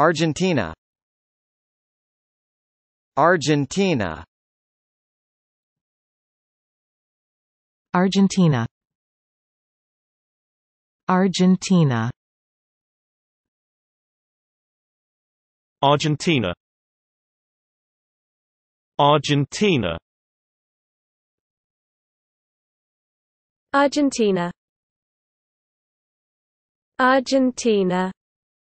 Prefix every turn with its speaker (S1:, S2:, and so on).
S1: Argentina. Argentina.
S2: Argentina. Argentina.
S3: Argentina. Argentina.
S4: Argentina. Argentina.